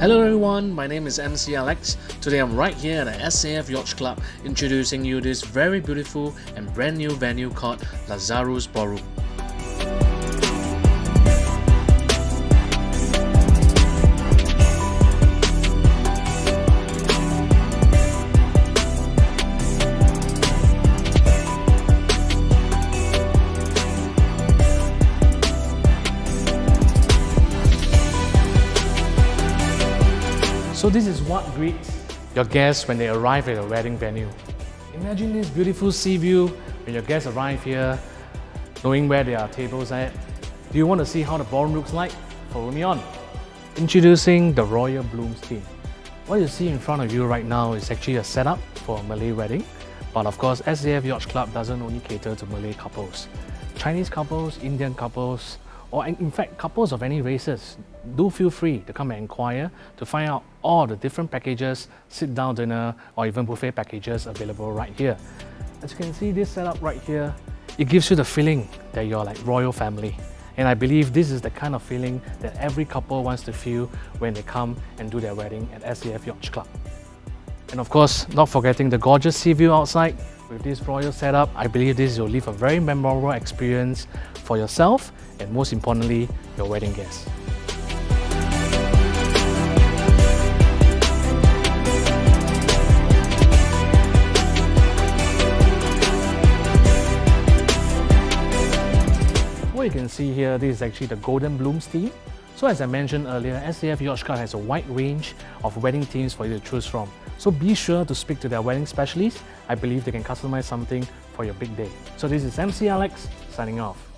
Hello everyone, my name is MC Alex. Today I'm right here at the SAF Yacht Club introducing you this very beautiful and brand new venue called Lazarus Ballroom. So this is what greets your guests when they arrive at a wedding venue. Imagine this beautiful sea view when your guests arrive here, knowing where their tables at. Do you want to see how the ballroom looks like? Follow me on. Introducing the Royal Blooms team. What you see in front of you right now is actually a setup for a Malay wedding. But of course, SAF Yacht Club doesn't only cater to Malay couples. Chinese couples, Indian couples, or in fact couples of any races, do feel free to come and inquire to find out all the different packages, sit down dinner or even buffet packages available right here. As you can see this setup right here, it gives you the feeling that you're like royal family. And I believe this is the kind of feeling that every couple wants to feel when they come and do their wedding at SAF Yacht Club. And of course, not forgetting the gorgeous sea view outside. With this royal setup, I believe this will leave a very memorable experience for yourself and most importantly, your wedding guests. What you can see here, this is actually the Golden Blooms theme. So as I mentioned earlier, SAF Club has a wide range of wedding themes for you to choose from. So be sure to speak to their wedding specialist. I believe they can customize something for your big day. So this is MC Alex signing off.